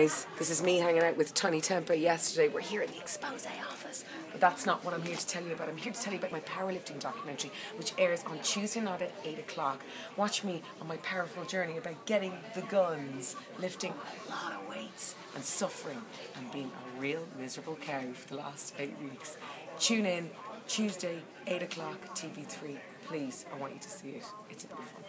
guys. This is me hanging out with Tony Tempa yesterday. We're here in the Xposé office. But that's not what I'm here to tell you about. I'm here to tell you about my powerlifting documentary, which airs on Tuesday night at 8 o'clock. Watch me on my powerful journey about getting the guns, lifting a lot of weights, and suffering, and being a real miserable cow for the last eight weeks. Tune in Tuesday, 8 o'clock, TV3. Please, I want you to see it. It's a bit of fun.